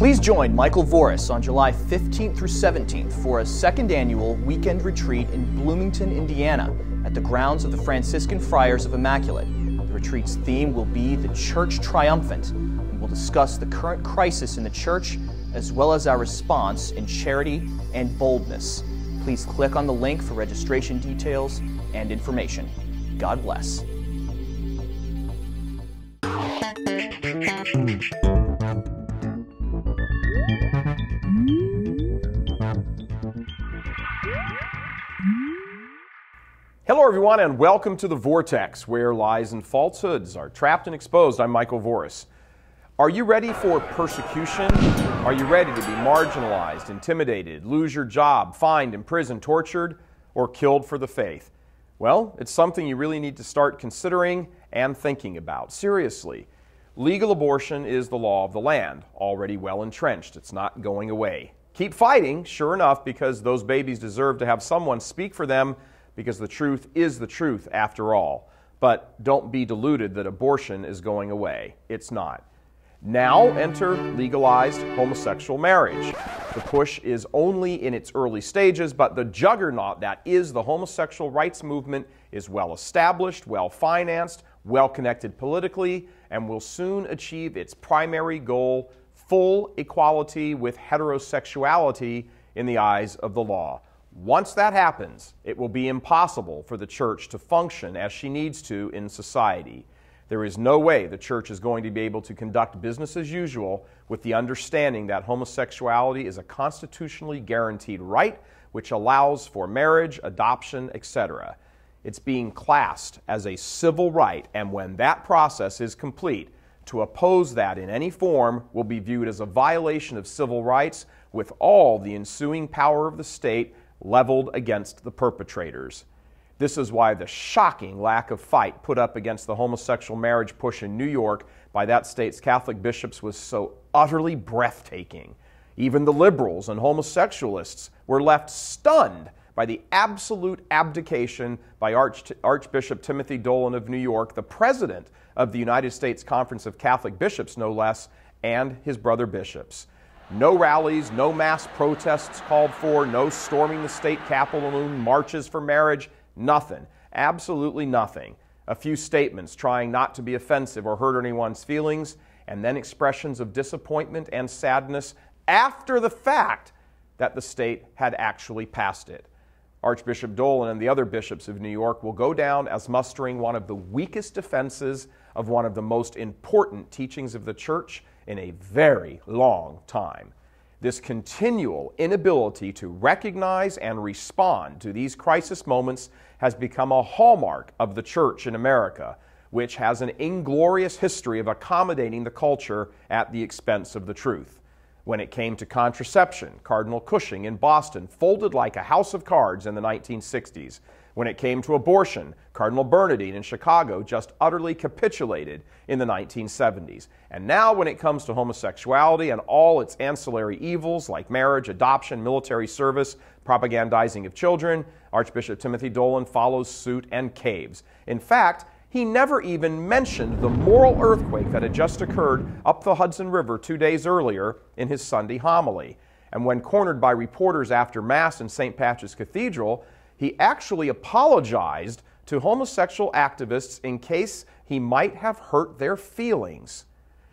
Please join Michael Voris on July 15th through 17th for a second annual weekend retreat in Bloomington, Indiana, at the grounds of the Franciscan Friars of Immaculate. The retreat's theme will be the Church Triumphant, and we'll discuss the current crisis in the church as well as our response in charity and boldness. Please click on the link for registration details and information. God bless. Hello, everyone, and welcome to the Vortex, where lies and falsehoods are trapped and exposed. I'm Michael Voris. Are you ready for persecution? Are you ready to be marginalized, intimidated, lose your job, fined, imprisoned, tortured, or killed for the faith? Well, it's something you really need to start considering and thinking about. Seriously, legal abortion is the law of the land, already well entrenched. It's not going away. Keep fighting, sure enough, because those babies deserve to have someone speak for them because the truth is the truth after all. But don't be deluded that abortion is going away. It's not. Now enter legalized homosexual marriage. The push is only in its early stages, but the juggernaut that is the homosexual rights movement is well established, well financed, well connected politically, and will soon achieve its primary goal full equality with heterosexuality in the eyes of the law. Once that happens, it will be impossible for the church to function as she needs to in society. There is no way the church is going to be able to conduct business as usual with the understanding that homosexuality is a constitutionally guaranteed right which allows for marriage, adoption, etc. It's being classed as a civil right, and when that process is complete, to oppose that in any form will be viewed as a violation of civil rights with all the ensuing power of the state leveled against the perpetrators. This is why the shocking lack of fight put up against the homosexual marriage push in New York by that state's Catholic bishops was so utterly breathtaking. Even the liberals and homosexualists were left stunned by the absolute abdication by Arch- Archbishop Timothy Dolan of New York, the president of the United States Conference of Catholic Bishops, no less, and his brother bishops. No rallies, no mass protests called for, no storming the state capitol, no marches for marriage, nothing. Absolutely nothing. A few statements trying not to be offensive or hurt anyone's feelings, and then expressions of disappointment and sadness after the fact that the state had actually passed it. Archbishop Dolan and the other bishops of New York will go down as mustering one of the weakest defenses of one of the most important teachings of the church in a very long time. This continual inability to recognize and respond to these crisis moments has become a hallmark of the church in America, which has an inglorious history of accommodating the culture at the expense of the truth. When it came to contraception, Cardinal Cushing in Boston folded like a house of cards in the 1960s. When it came to abortion, Cardinal Bernardin in Chicago just utterly capitulated in the 1970s. And now, when it comes to homosexuality and all its ancillary evils like marriage, adoption, military service, propagandizing of children, Archbishop Timothy Dolan follows suit and caves. In fact, he never even mentioned the moral earthquake that had just occurred up the Hudson River two days earlier in his Sunday homily. And when cornered by reporters after Mass in St. Patrick's Cathedral, he actually apologized to homosexual activists in case he might have hurt their feelings.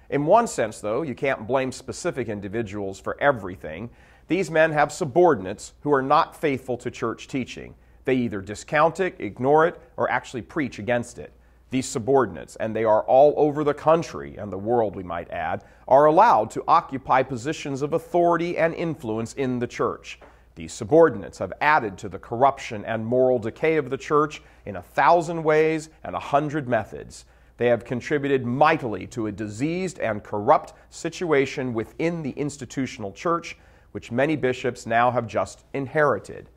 In one sense, though, you can't blame specific individuals for everything. These men have subordinates who are not faithful to church teaching. They either discount it, ignore it, or actually preach against it. These subordinates, and they are all over the country and the world, we might add, are allowed to occupy positions of authority and influence in the church. These subordinates have added to the corruption and moral decay of the church in a thousand ways and a hundred methods. They have contributed mightily to a diseased and corrupt situation within the institutional church, which many bishops now have just inherited.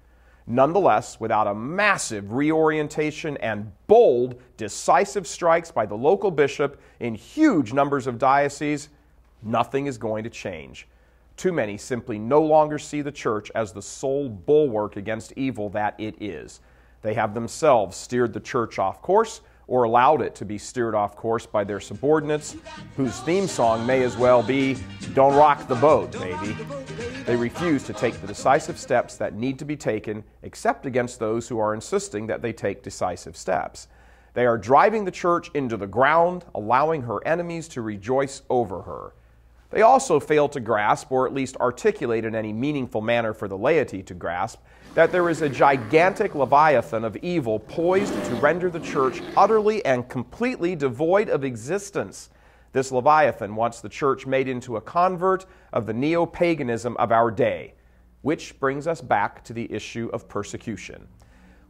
Nonetheless, without a massive reorientation and bold, decisive strikes by the local bishop in huge numbers of dioceses, nothing is going to change. Too many simply no longer see the church as the sole bulwark against evil that it is. They have themselves steered the church off course or allowed it to be steered off course by their subordinates, whose theme song may as well be Don't Rock the Boat, baby. They refuse to take the decisive steps that need to be taken, except against those who are insisting that they take decisive steps. They are driving the church into the ground, allowing her enemies to rejoice over her. They also fail to grasp, or at least articulate in any meaningful manner for the laity to grasp, that there is a gigantic leviathan of evil poised to render the church utterly and completely devoid of existence. This leviathan wants the church made into a convert of the neo paganism of our day, which brings us back to the issue of persecution.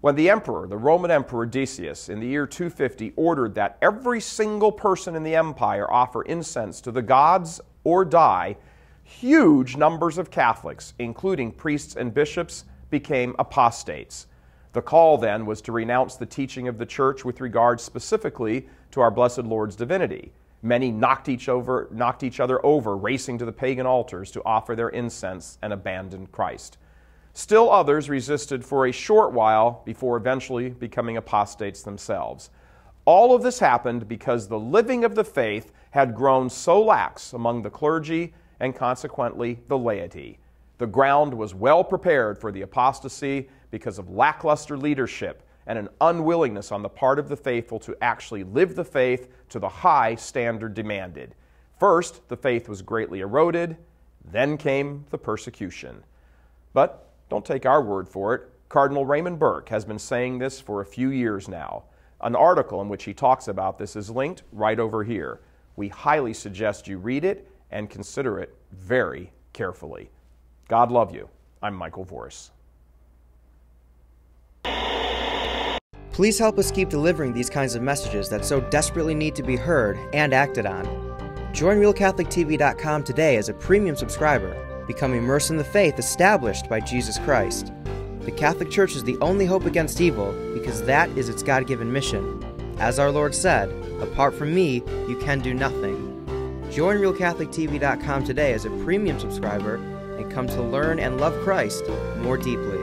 When the emperor, the Roman Emperor Decius, in the year 250, ordered that every single person in the empire offer incense to the gods or die, huge numbers of Catholics, including priests and bishops, became apostates. The call then was to renounce the teaching of the church with regard specifically to our blessed Lord's divinity. Many knocked each, over, knocked each other over, racing to the pagan altars to offer their incense and abandon Christ. Still others resisted for a short while before eventually becoming apostates themselves. All of this happened because the living of the faith had grown so lax among the clergy and consequently the laity. The ground was well prepared for the apostasy because of lackluster leadership and an unwillingness on the part of the faithful to actually live the faith to the high standard demanded. First, the faith was greatly eroded, then came the persecution. But don't take our word for it. Cardinal Raymond Burke has been saying this for a few years now. An article in which he talks about this is linked right over here. We highly suggest you read it and consider it very carefully. God love you. I'm Michael Voris. Please help us keep delivering these kinds of messages that so desperately need to be heard and acted on. Join RealCatholicTV.com today as a premium subscriber. Become immersed in the faith established by Jesus Christ. The Catholic Church is the only hope against evil because that is its God given mission. As our Lord said, apart from me, you can do nothing. Join RealCatholicTV.com today as a premium subscriber and come to learn and love Christ more deeply.